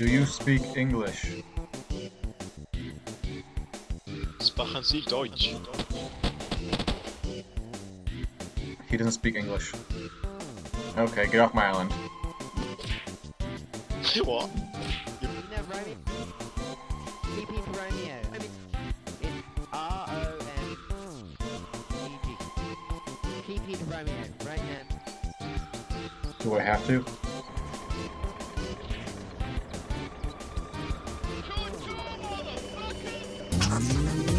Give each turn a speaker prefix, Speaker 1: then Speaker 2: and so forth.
Speaker 1: Do you speak English?
Speaker 2: Sprechen Sie Deutsch?
Speaker 1: He doesn't speak English. Okay, get off my island.
Speaker 2: what?
Speaker 3: You know Romeo. TP
Speaker 1: Podcast.